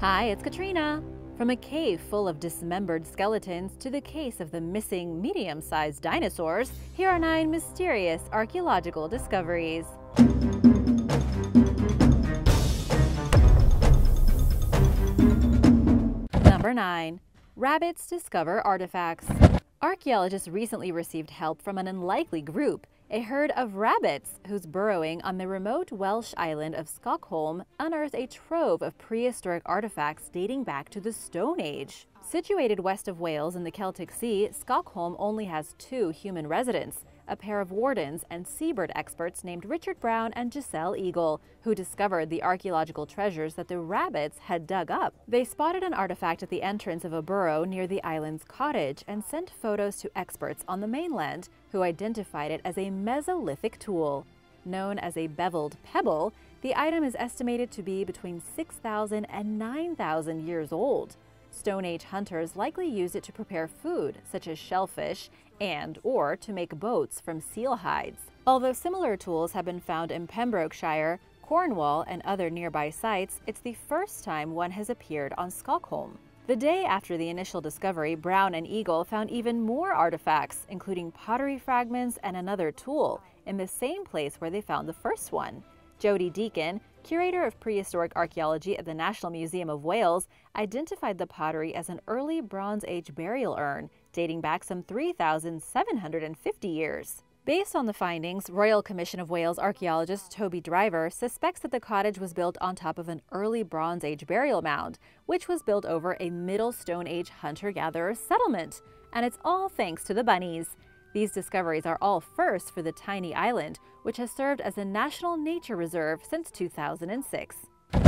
Hi, it's Katrina. From a cave full of dismembered skeletons to the case of the missing medium sized dinosaurs, here are nine mysterious archaeological discoveries. Number 9. Rabbits discover artifacts. Archaeologists recently received help from an unlikely group a herd of rabbits, whose burrowing on the remote Welsh island of Skokholm unearthed a trove of prehistoric artifacts dating back to the Stone Age. Situated west of Wales in the Celtic Sea, Skokholm only has two human residents a pair of wardens and seabird experts named Richard Brown and Giselle Eagle, who discovered the archaeological treasures that the rabbits had dug up. They spotted an artifact at the entrance of a burrow near the island's cottage and sent photos to experts on the mainland, who identified it as a Mesolithic tool. Known as a beveled pebble, the item is estimated to be between 6,000 and 9,000 years old. Stone Age hunters likely used it to prepare food, such as shellfish, and or to make boats from seal hides. Although similar tools have been found in Pembrokeshire, Cornwall, and other nearby sites, it's the first time one has appeared on Skokholm. The day after the initial discovery, Brown and Eagle found even more artifacts, including pottery fragments and another tool, in the same place where they found the first one. Jody Deacon, curator of prehistoric archaeology at the National Museum of Wales, identified the pottery as an early Bronze Age burial urn dating back some 3,750 years. Based on the findings, Royal Commission of Wales archaeologist Toby Driver suspects that the cottage was built on top of an early Bronze Age burial mound, which was built over a Middle Stone Age hunter-gatherer settlement. And it's all thanks to the bunnies. These discoveries are all first for the tiny island, which has served as a national nature reserve since 2006.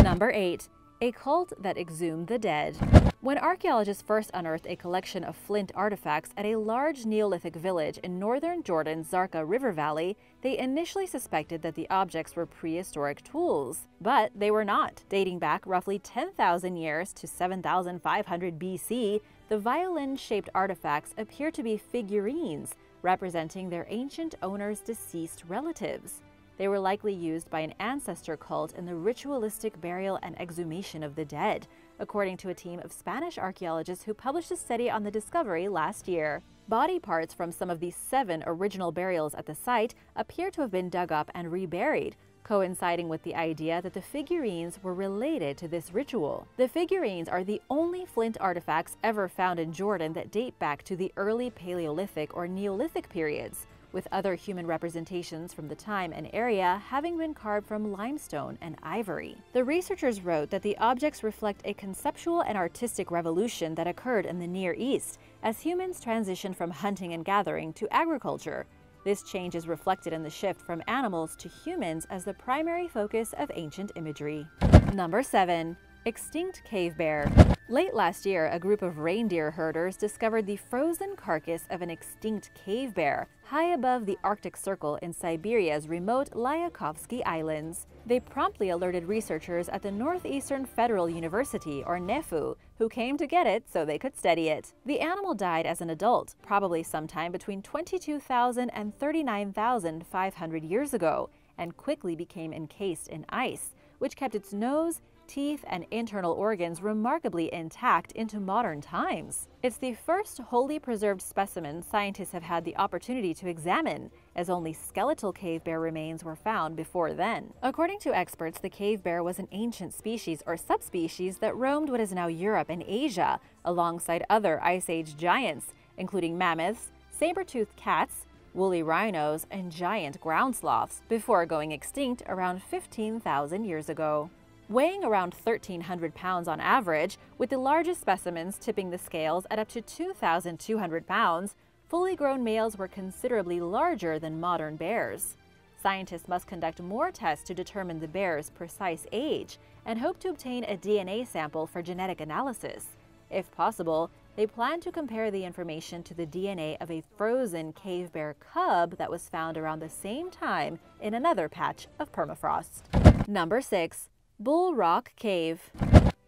Number 8 a cult that exhumed the dead. When archaeologists first unearthed a collection of flint artifacts at a large Neolithic village in northern Jordan's Zarqa River Valley, they initially suspected that the objects were prehistoric tools. But they were not. Dating back roughly 10,000 years to 7,500 BC, the violin-shaped artifacts appear to be figurines, representing their ancient owner's deceased relatives. They were likely used by an ancestor cult in the ritualistic burial and exhumation of the dead, according to a team of Spanish archaeologists who published a study on the discovery last year. Body parts from some of the seven original burials at the site appear to have been dug up and reburied, coinciding with the idea that the figurines were related to this ritual. The figurines are the only flint artifacts ever found in Jordan that date back to the early Paleolithic or Neolithic periods with other human representations from the time and area having been carved from limestone and ivory. The researchers wrote that the objects reflect a conceptual and artistic revolution that occurred in the Near East as humans transitioned from hunting and gathering to agriculture. This change is reflected in the shift from animals to humans as the primary focus of ancient imagery. Number 7. Extinct Cave Bear Late last year, a group of reindeer herders discovered the frozen carcass of an extinct cave bear high above the Arctic Circle in Siberia's remote Lyakhovsky Islands. They promptly alerted researchers at the Northeastern Federal University, or NEFU, who came to get it so they could study it. The animal died as an adult, probably sometime between 22,000 and 39,500 years ago, and quickly became encased in ice, which kept its nose, teeth, and internal organs remarkably intact into modern times. It's the first wholly preserved specimen scientists have had the opportunity to examine, as only skeletal cave bear remains were found before then. According to experts, the cave bear was an ancient species or subspecies that roamed what is now Europe and Asia, alongside other Ice Age giants, including mammoths, saber-toothed cats, woolly rhinos, and giant ground sloths, before going extinct around 15,000 years ago weighing around 1,300 pounds on average, with the largest specimens tipping the scales at up to 2,200 pounds, fully grown males were considerably larger than modern bears. Scientists must conduct more tests to determine the bear's precise age and hope to obtain a DNA sample for genetic analysis. If possible, they plan to compare the information to the DNA of a frozen cave bear cub that was found around the same time in another patch of permafrost. Number 6. Bull Rock Cave.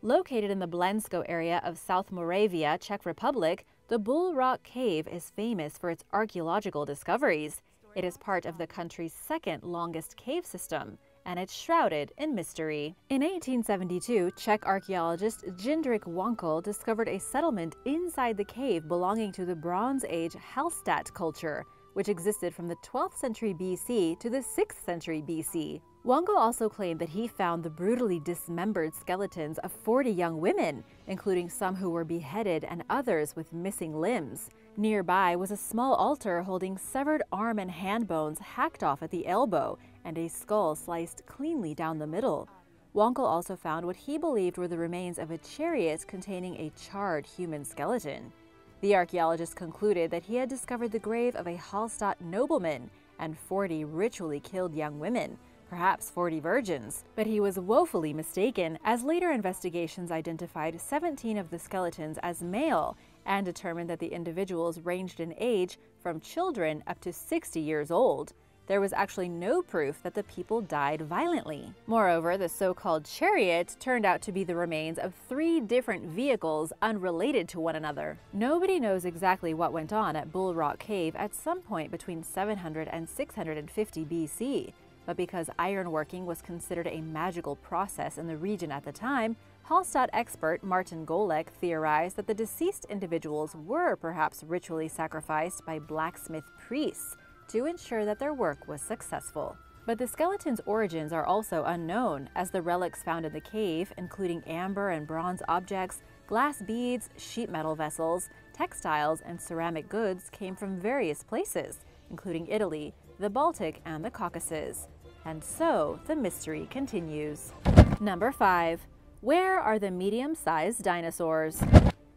Located in the Blansko area of South Moravia, Czech Republic, the Bull Rock Cave is famous for its archaeological discoveries. It is part of the country's second longest cave system, and it's shrouded in mystery. In 1872, Czech archaeologist Jindřich Wankel discovered a settlement inside the cave belonging to the Bronze Age Hallstatt culture, which existed from the 12th century BC to the 6th century BC. Wankel also claimed that he found the brutally dismembered skeletons of 40 young women, including some who were beheaded and others with missing limbs. Nearby was a small altar holding severed arm and hand bones hacked off at the elbow and a skull sliced cleanly down the middle. Wankel also found what he believed were the remains of a chariot containing a charred human skeleton. The archaeologist concluded that he had discovered the grave of a Hallstatt nobleman and 40 ritually killed young women, perhaps 40 virgins. But he was woefully mistaken, as later investigations identified 17 of the skeletons as male and determined that the individuals ranged in age from children up to 60 years old. There was actually no proof that the people died violently. Moreover, the so-called chariot turned out to be the remains of three different vehicles unrelated to one another. Nobody knows exactly what went on at Bull Rock Cave at some point between 700 and 650 BC, but because ironworking was considered a magical process in the region at the time, Hallstatt expert Martin Golec theorized that the deceased individuals were perhaps ritually sacrificed by blacksmith priests to ensure that their work was successful. But the skeleton's origins are also unknown, as the relics found in the cave, including amber and bronze objects, glass beads, sheet metal vessels, textiles, and ceramic goods, came from various places, including Italy, the Baltic, and the Caucasus. And so the mystery continues. Number 5. Where are the medium-sized dinosaurs?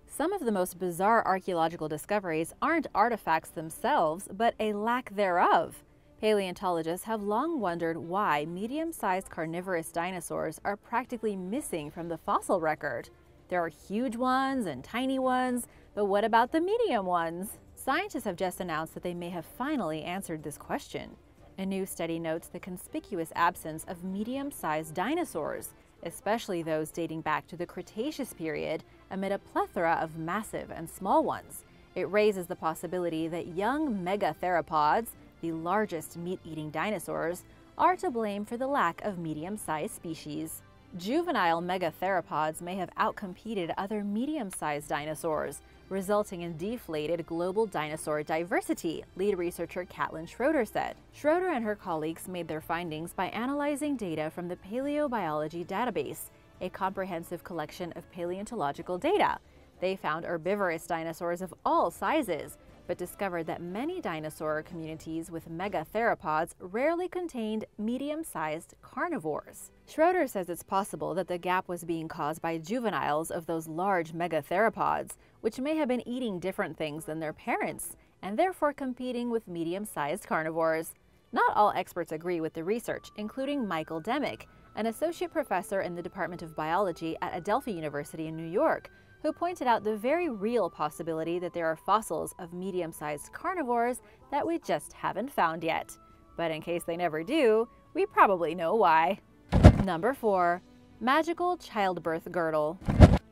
Some of the most bizarre archaeological discoveries aren't artifacts themselves, but a lack thereof. Paleontologists have long wondered why medium-sized carnivorous dinosaurs are practically missing from the fossil record. There are huge ones and tiny ones, but what about the medium ones? Scientists have just announced that they may have finally answered this question. A new study notes the conspicuous absence of medium-sized dinosaurs, especially those dating back to the Cretaceous period, amid a plethora of massive and small ones. It raises the possibility that young megatheropods, the largest meat-eating dinosaurs, are to blame for the lack of medium-sized species. Juvenile megatheropods may have outcompeted other medium-sized dinosaurs, resulting in deflated global dinosaur diversity, lead researcher Katlin Schroeder said. Schroeder and her colleagues made their findings by analyzing data from the Paleobiology Database, a comprehensive collection of paleontological data. They found herbivorous dinosaurs of all sizes, but discovered that many dinosaur communities with megatheropods rarely contained medium-sized carnivores. Schroeder says it's possible that the gap was being caused by juveniles of those large megatheropods, which may have been eating different things than their parents, and therefore competing with medium-sized carnivores. Not all experts agree with the research, including Michael D'Emic, an associate professor in the Department of Biology at Adelphi University in New York, who pointed out the very real possibility that there are fossils of medium-sized carnivores that we just haven't found yet. But in case they never do, we probably know why. Number 4. Magical Childbirth Girdle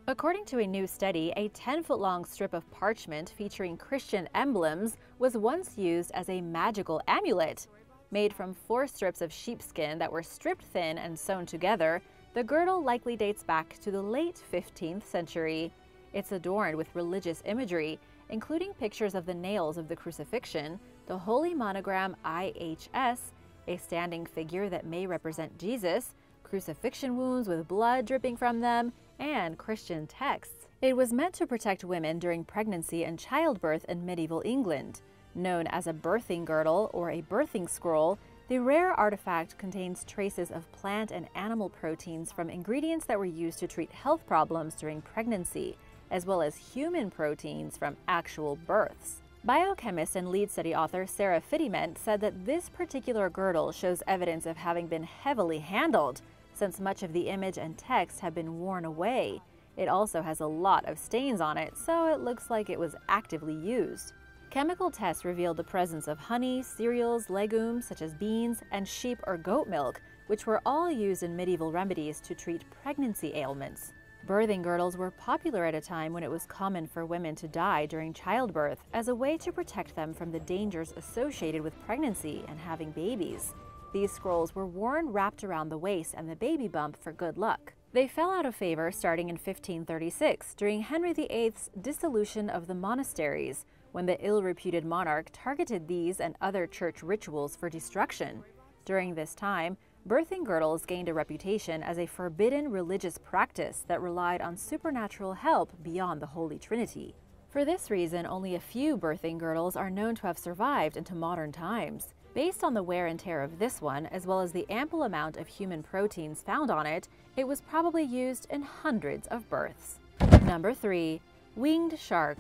According to a new study, a 10-foot-long strip of parchment featuring Christian emblems was once used as a magical amulet. Made from four strips of sheepskin that were stripped thin and sewn together, the girdle likely dates back to the late 15th century. It's adorned with religious imagery, including pictures of the nails of the crucifixion, the holy monogram IHS, a standing figure that may represent Jesus, crucifixion wounds with blood dripping from them, and Christian texts. It was meant to protect women during pregnancy and childbirth in medieval England. Known as a birthing girdle or a birthing scroll, the rare artifact contains traces of plant and animal proteins from ingredients that were used to treat health problems during pregnancy, as well as human proteins from actual births. Biochemist and lead study author Sarah Fiddyment said that this particular girdle shows evidence of having been heavily handled, since much of the image and text have been worn away. It also has a lot of stains on it, so it looks like it was actively used. Chemical tests revealed the presence of honey, cereals, legumes such as beans, and sheep or goat milk, which were all used in medieval remedies to treat pregnancy ailments. Birthing girdles were popular at a time when it was common for women to die during childbirth as a way to protect them from the dangers associated with pregnancy and having babies. These scrolls were worn wrapped around the waist and the baby bump for good luck. They fell out of favor starting in 1536 during Henry VIII's dissolution of the monasteries, when the ill reputed monarch targeted these and other church rituals for destruction. During this time, birthing girdles gained a reputation as a forbidden religious practice that relied on supernatural help beyond the Holy Trinity. For this reason, only a few birthing girdles are known to have survived into modern times. Based on the wear and tear of this one, as well as the ample amount of human proteins found on it, it was probably used in hundreds of births. Number 3. Winged Shark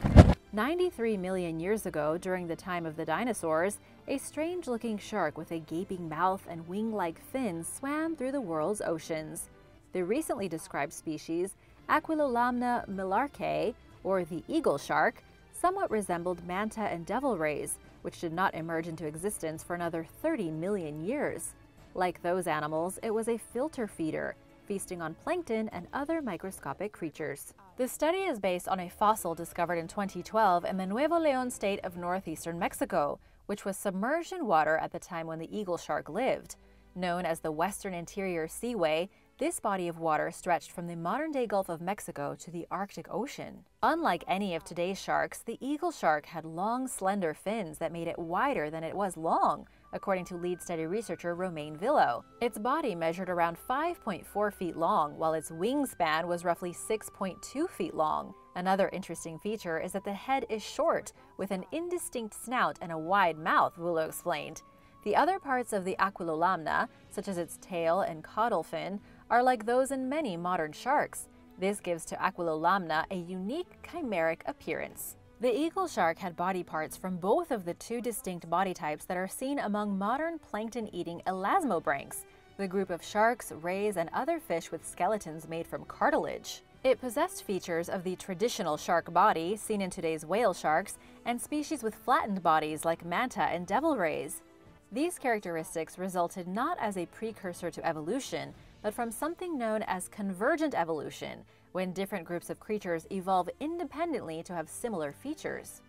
93 million years ago, during the time of the dinosaurs, a strange-looking shark with a gaping mouth and wing-like fins swam through the world's oceans. The recently described species, Aquilolamna millarcae, or the eagle shark, somewhat resembled manta and devil rays, which did not emerge into existence for another 30 million years. Like those animals, it was a filter feeder, feasting on plankton and other microscopic creatures. The study is based on a fossil discovered in 2012 in the Nuevo León state of northeastern Mexico, which was submerged in water at the time when the eagle shark lived. Known as the Western Interior Seaway, this body of water stretched from the modern-day Gulf of Mexico to the Arctic Ocean. Unlike any of today's sharks, the eagle shark had long, slender fins that made it wider than it was long, according to lead study researcher Romain Vullo. Its body measured around 5.4 feet long, while its wingspan was roughly 6.2 feet long. Another interesting feature is that the head is short, with an indistinct snout and a wide mouth, Vullo explained. The other parts of the Aquilolamna, such as its tail and caudal fin, are like those in many modern sharks. This gives to Aquilolamna a unique chimeric appearance. The eagle shark had body parts from both of the two distinct body types that are seen among modern plankton-eating elasmobranchs, the group of sharks, rays, and other fish with skeletons made from cartilage. It possessed features of the traditional shark body seen in today's whale sharks and species with flattened bodies like manta and devil rays. These characteristics resulted not as a precursor to evolution, but from something known as convergent evolution, when different groups of creatures evolve independently to have similar features.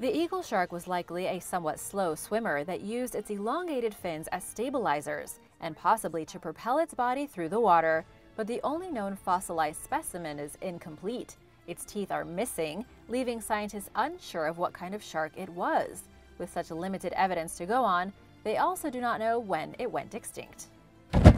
The eagle shark was likely a somewhat slow swimmer that used its elongated fins as stabilizers and possibly to propel its body through the water, but the only known fossilized specimen is incomplete. Its teeth are missing, leaving scientists unsure of what kind of shark it was. With such limited evidence to go on, they also do not know when it went extinct.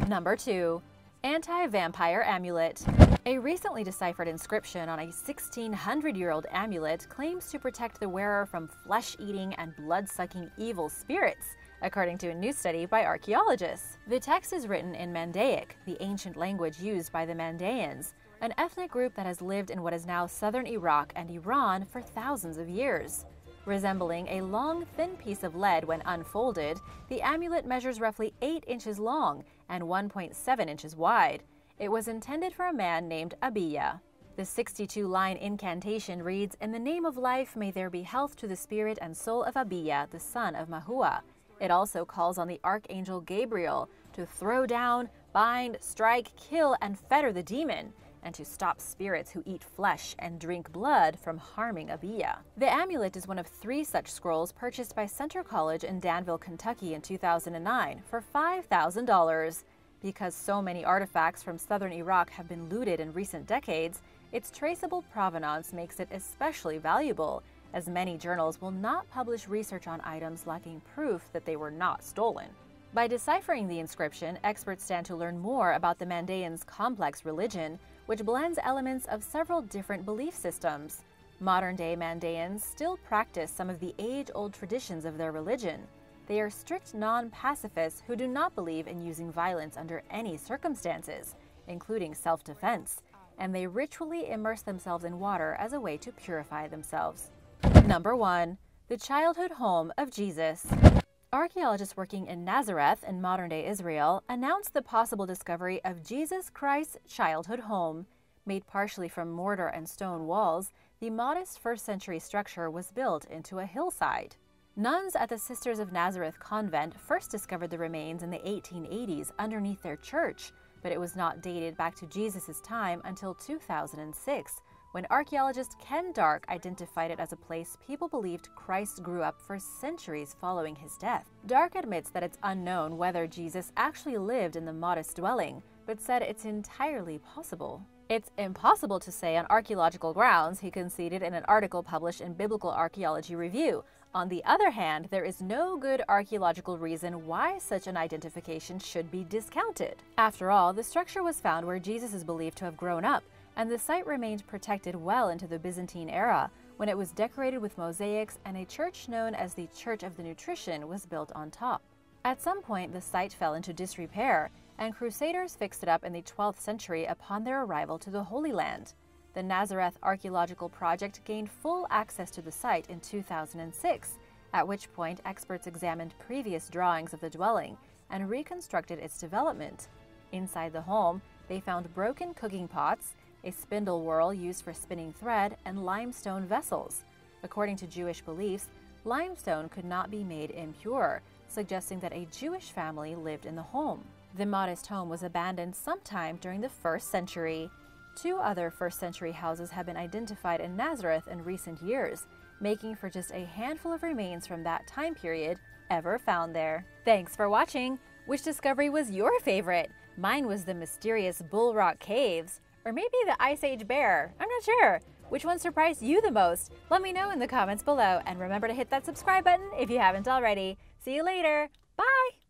Number 2. Anti-Vampire Amulet A recently deciphered inscription on a 1600-year-old amulet claims to protect the wearer from flesh-eating and blood-sucking evil spirits, according to a new study by archaeologists. The text is written in Mandaic, the ancient language used by the Mandaeans, an ethnic group that has lived in what is now southern Iraq and Iran for thousands of years. Resembling a long, thin piece of lead when unfolded, the amulet measures roughly 8 inches long and 1.7 inches wide. It was intended for a man named Abiya. The 62-line incantation reads, In the name of life, may there be health to the spirit and soul of Abiya, the son of Mahua. It also calls on the archangel Gabriel to throw down, bind, strike, kill, and fetter the demon and to stop spirits who eat flesh and drink blood from harming Abiya. The amulet is one of three such scrolls purchased by Centre College in Danville, Kentucky in 2009 for $5,000. Because so many artifacts from southern Iraq have been looted in recent decades, its traceable provenance makes it especially valuable, as many journals will not publish research on items lacking proof that they were not stolen. By deciphering the inscription, experts stand to learn more about the Mandaeans' complex religion, which blends elements of several different belief systems. Modern-day Mandaeans still practice some of the age-old traditions of their religion. They are strict non-pacifists who do not believe in using violence under any circumstances, including self-defense, and they ritually immerse themselves in water as a way to purify themselves. Number 1. The Childhood Home of Jesus Archaeologists working in Nazareth in modern-day Israel announced the possible discovery of Jesus Christ's childhood home. Made partially from mortar and stone walls, the modest first-century structure was built into a hillside. Nuns at the Sisters of Nazareth convent first discovered the remains in the 1880s underneath their church, but it was not dated back to Jesus' time until 2006, when archaeologist Ken Dark identified it as a place people believed Christ grew up for centuries following his death. Dark admits that it's unknown whether Jesus actually lived in the modest dwelling, but said it's entirely possible. It's impossible to say on archaeological grounds, he conceded in an article published in Biblical Archaeology Review. On the other hand, there is no good archaeological reason why such an identification should be discounted. After all, the structure was found where Jesus is believed to have grown up, and the site remained protected well into the Byzantine era, when it was decorated with mosaics and a church known as the Church of the Nutrition was built on top. At some point, the site fell into disrepair, and Crusaders fixed it up in the 12th century upon their arrival to the Holy Land. The Nazareth Archaeological Project gained full access to the site in 2006, at which point experts examined previous drawings of the dwelling and reconstructed its development. Inside the home, they found broken cooking pots, a spindle whorl used for spinning thread, and limestone vessels. According to Jewish beliefs, limestone could not be made impure, suggesting that a Jewish family lived in the home. The modest home was abandoned sometime during the first century. Two other first century houses have been identified in Nazareth in recent years, making for just a handful of remains from that time period ever found there. Thanks for watching! Which discovery was your favorite? Mine was the mysterious Bull Rock Caves. Or maybe the Ice Age Bear. I'm not sure. Which one surprised you the most? Let me know in the comments below and remember to hit that subscribe button if you haven't already. See you later. Bye!